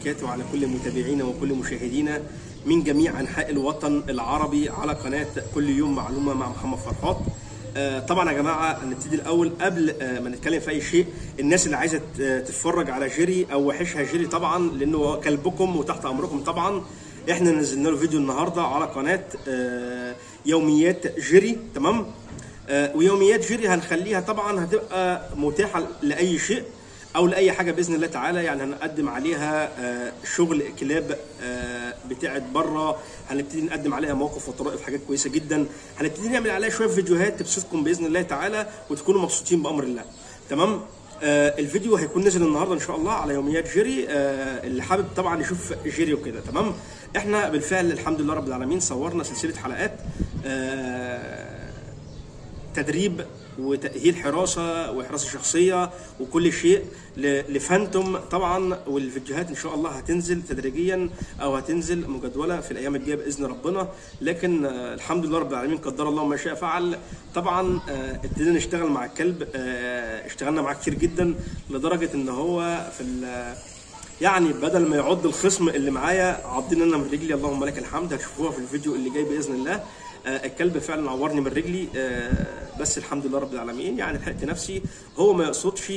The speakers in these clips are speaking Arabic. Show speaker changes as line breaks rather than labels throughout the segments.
وبركاته على كل متابعينا وكل مشاهدينا من جميع أنحاء الوطن العربي على قناة كل يوم معلومة مع محمد فرحات. آه، طبعا يا جماعة نبتدي الأول قبل آه، ما نتكلم في أي شيء. الناس اللي عايزة تتفرج على جيري أو وحشها جيري طبعا لأنه كلبكم وتحت أمركم طبعا. إحنا نزلنا له فيديو النهارده على قناة آه، يوميات جيري تمام؟ ويوميات جيري هنخليها طبعا هتبقى متاحة لأي شيء. أو لأي حاجة بإذن الله تعالى يعني هنقدم عليها آه، شغل كلاب آه، بتاعت بره. هنبتدي نقدم عليها مواقف وطرائف حاجات كويسة جدا. هنبتدي نعمل عليها شوية فيديوهات تبسطكم بإذن الله تعالى وتكونوا مبسوطين بأمر الله. تمام؟ آه الفيديو هيكون نزل النهارده إن شاء الله على يوميات جيري. آه اللي حابب طبعا يشوف جيري وكده. تمام؟ إحنا بالفعل الحمد لله رب العالمين صورنا سلسلة حلقات آه تدريب وتأهيل حراسة وحراسة شخصية وكل شيء لفانتوم طبعا والفيديوهات إن شاء الله هتنزل تدريجيا أو هتنزل مجدولة في الأيام الجاية بإذن ربنا. لكن آه، الحمد لله رب العالمين قدر الله ما شاء فعل. طبعا آه، ابتدينا نشتغل مع الكلب آه، اشتغلنا معاه كتير جدا لدرجة إن هو في يعني بدل ما يعض الخصم اللي معايا عضني أنا من رجلي. اللهم لك الحمد. هتشوفوها في الفيديو اللي جاي بإذن الله. الكلب فعلا عورني من رجلي آه بس الحمد لله رب العالمين. يعني لحقت نفسي هو ما يقصدش آه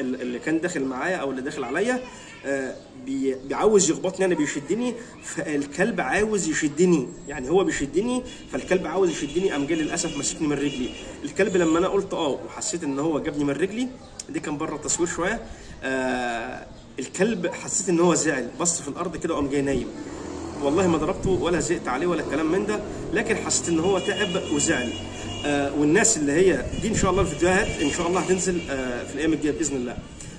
ال- اللي كان داخل معايا أو اللي داخل عليا آه بي- بيعوز يخبطني أنا بيشدني فالكلب عاوز يشدني. يعني هو بيشدني فالكلب عاوز يشدني قام جه للأسف ماسكني من رجلي. الكلب لما أنا قلت آه وحسيت إن هو جابني من رجلي دي كان بره التصوير شوية آه الكلب حسيت إن هو زعل بص في الأرض كده وقام جاي نايم. والله ما ضربته ولا زعقت عليه ولا كلام من ده لكن حسيت إن هو تعب وزعل. آه والناس اللي هي دي إن شاء الله الفيديوهات إن شاء الله هتنزل آه في الأيام الجاية بإذن الله.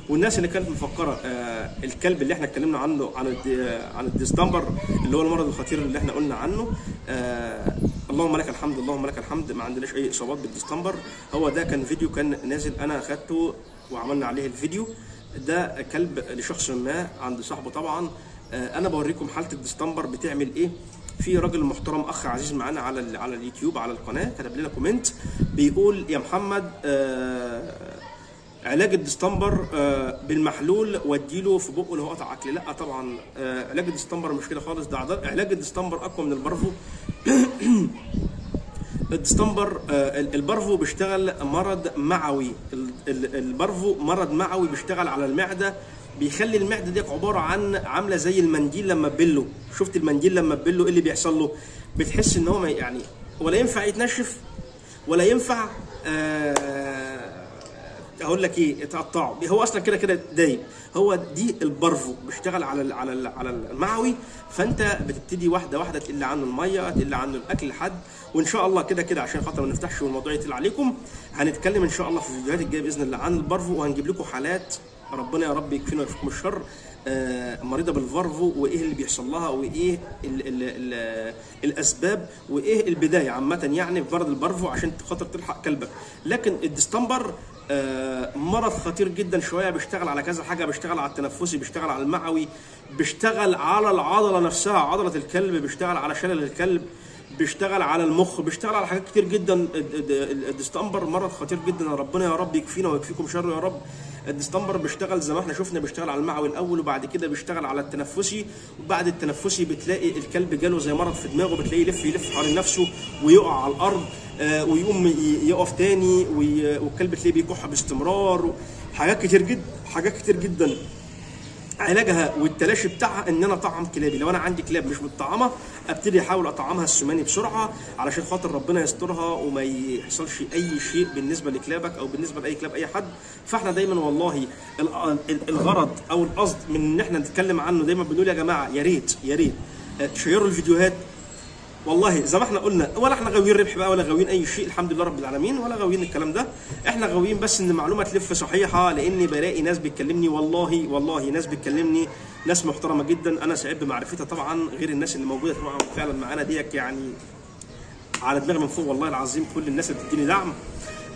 والناس اللي كانت مفكرة آه الكلب اللي إحنا اتكلمنا عنه عن ال di عن ال distemper اللي هو المرض الخطير اللي إحنا قلنا عنه آه اللهم لك الحمد اللهم لك الحمد ما عندناش أي إصابات بال distemper هو ده كان فيديو كان نازل أنا أخدته وعملنا عليه الفيديو. ده كلب لشخص ما عند صاحبه طبعا. أنا بوريكم حالة ال distemper بتعمل إيه. في راجل محترم أخ عزيز معانا على على اليوتيوب على القناة كتب لنا comment بيقول يا محمد آه، علاج ال distemper آه، بالمحلول واديله في بقه اللي هو قطع أكل. لا طبعا آه، علاج ال distemper مش كده خالص ده علاج الديستمبر أقوى من البرفو. الديستمبر آه، ال- البرفو بيشتغل مرض معوي. ال- ال- ال parvo مرض معوي بيشتغل على المعدة بيخلي المعدة دي عبارة عن عاملة زي المنديل لما تبله. شفت المنديل لما تبله؟ إيه اللي بيحصل له؟ بتحس إن هو يعني ولا ينفع يتنشف ولا ينفع آه هقول لك إيه اتقطعوا هو أصلا كده كده دايب. هو دي البرفو بيشتغل على ال على ال على المعوي. فأنت بتبتدي واحدة واحدة تقل عنه المية تقل عنه الأكل لحد وإن شاء الله كده كده عشان خاطر ما نفتحش والموضوع يطلع عليكم هنتكلم إن شاء الله في الفيديوهات الجاية بإذن الله عن ال parvo وهنجيب لكم حالات ربنا يا رب يكفينا ويكفيكم الشر. آه، مريضة بال parvo وإيه اللي بيحصل لها؟ وإيه ال ال ال الأسباب؟ وإيه البداية عامة يعني في مرض ال parvo عشان خاطر تلحق كلبك. لكن ال distemper آه، مرض خطير جدا شوية بيشتغل على كذا حاجة بيشتغل على التنفسي بيشتغل على المعوي بيشتغل على العضلة نفسها عضلة الكلب بيشتغل على شلل الكلب بيشتغل على المخ بيشتغل على حاجات كتير جدا. الد- الد- ال distemper مرض خطير جدا. ربنا يا رب يكفينا ويكفيكم شره يا رب. ال distemper بيشتغل زي ما إحنا شفنا بيشتغل على المعوي الأول وبعد كده بيشتغل على التنفسي وبعد التنفسي بتلاقي الكلب جاله زي مرض في دماغه بتلاقيه يلف يلف حوالين نفسه ويقع على الأرض آه، ويقوم يقف تاني والكلب تلاقيه بيكح باستمرار حاجات كتير جدا حاجات كتير جدا. علاجها والتلاشي بتاعها إن أنا أطعم كلابي. لو أنا عندي كلاب مش متطعمة أبتدي أحاول أطعمها السماني بسرعة علشان خاطر ربنا يسترها وما يحصلش أي شيء بالنسبة لكلابك أو بالنسبة لأي كلاب أي حد. فإحنا دايما والله ال- ال- الغرض أو القصد من إن إحنا نتكلم عنه دايما بنقول يا جماعة يا ريت يا ريت. آه، شيروا الفيديوهات والله زي ما إحنا قلنا ولا إحنا غاويين ربح بقى ولا غاويين أي شيء الحمد لله رب العالمين ولا غاويين الكلام ده. إحنا غاويين بس إن المعلومه تلف صحيحة لإني بلاقي ناس بتكلمني والله والله ناس بتكلمني ناس محترمة جدا. أنا سعيد بمعرفتها طبعا غير الناس اللي موجودة طبعا فعلا معانا ديك يعني على دماغي من فوق والله العظيم كل الناس اللي بتديني دعم.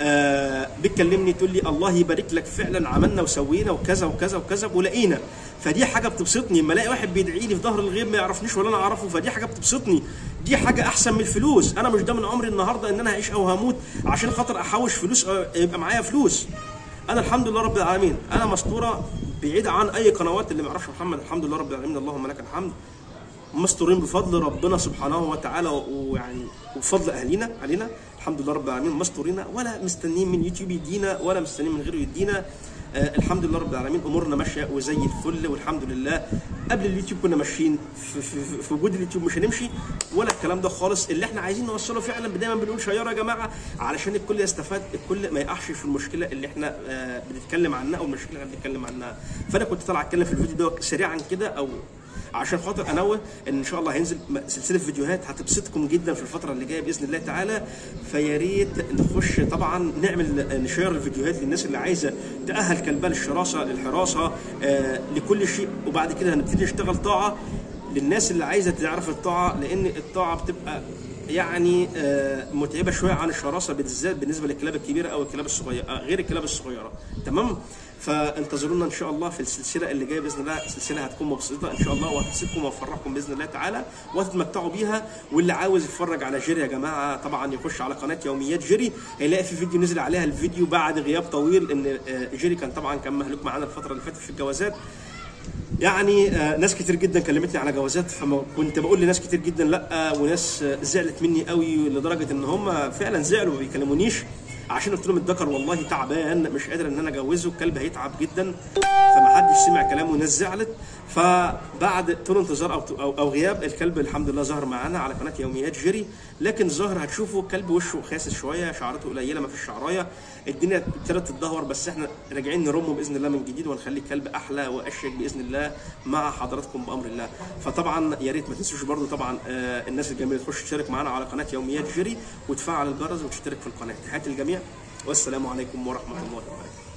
آه بتكلمني تقول لي الله يبارك لك فعلا عملنا وسوينا وكذا وكذا وكذا ولقينا. فدي حاجة بتبسطني. لما ألاقي واحد بيدعي لي في ظهر الغيب ما يعرفنيش ولا أنا أعرفه. فدي حاجة بتبسطني. دي حاجة أحسن من الفلوس. أنا مش ضامن عمري النهارده إن أنا هعيش أو هموت عشان خاطر أحوش فلوس أو يبقى معايا فلوس. أنا الحمد لله رب العالمين. أنا مستورة بعيد عن أي قنوات اللي ما يعرفش محمد. الحمد لله رب العالمين. اللهم لك الحمد. مستورين بفضل ربنا سبحانه وتعالى ويعني وبفضل اهالينا علينا. الحمد لله رب العالمين مستورين ولا مستنيين من يوتيوب يدينا ولا مستنيين من غيره يدينا. آه الحمد لله رب العالمين أمورنا ماشية وزي الفل والحمد لله. قبل اليوتيوب كنا ماشيين في, في, في, وجود اليوتيوب مش هنمشي ولا الكلام ده خالص. اللي إحنا عايزين نوصله فعلا دايما بنقول شياره يا جماعة علشان الكل يستفاد الكل ما يقعش في المشكلة اللي إحنا آه بنتكلم عنها أو المشكلة اللي إحنا بنتكلم عنها. فأنا كنت طالع أتكلم في الفيديو ده سريعا كده أو عشان خاطر انوه ان ان شاء الله هينزل سلسلة فيديوهات هتبسطكم جدا في الفترة اللي جاية بإذن الله تعالى. فيا ريت نخش طبعا نعمل نشير الفيديوهات للناس اللي عايزة تأهل كلبها للشراسه للحراسة آه لكل شيء. وبعد كده هنبتدي نشتغل طاعة للناس اللي عايزة تعرف الطاعة لأن الطاعة بتبقى يعني آه متعبة شوية عن الشراسة بالذات بالنسبة للكلاب الكبيرة أو الكلاب الصغيرة آه غير الكلاب الصغيرة. تمام؟ فانتظرونا إن شاء الله في السلسلة اللي جاية بإذن الله. سلسله هتكون مبسطة إن شاء الله وهتبسطكم وهتفرحكم بإذن الله تعالى وهتتمتعوا بيها. واللي عاوز يتفرج على جيري يا جماعة طبعا يخش على قناة يوميات جيري هيلاقي في فيديو نزل عليها الفيديو بعد غياب طويل إن جيري كان طبعا كان مهلوك معانا الفترة اللي فاتت في الجوازات. يعني آه ناس كتير جدا كلمتني على جوازات فكنت بقول لناس كتير جدا لأ وناس زعلت مني قوي لدرجة إن هم فعلا زعلوا ما بيكلمونيش. عشان قلت لهم الذكر والله تعبان مش قادر إن أنا أجوزه الكلب هيتعب جدا فمحدش سمع كلامه وناس زعلت. فبعد طول انتظار أو أو, غياب الكلب الحمد لله ظهر معانا على قناة يوميات جيري. لكن ظهر هتشوفوا الكلب وشه خاسس شوية شعرته قليلة ما فيش شعراية. الدنيا ابتدت تتدهور بس إحنا راجعين نرمه بإذن الله من جديد ونخلي الكلب أحلى وأشيك بإذن الله مع حضراتكم بأمر الله. فطبعا يا ريت ما تنسوش برضو طبعا آه الناس الجميلة تخش تشترك معانا على قناة يوميات جيري وتفعل الجرس وتشترك في القناة. تحياتي الجميع والسلام عليكم ورحمة الله وبركاته.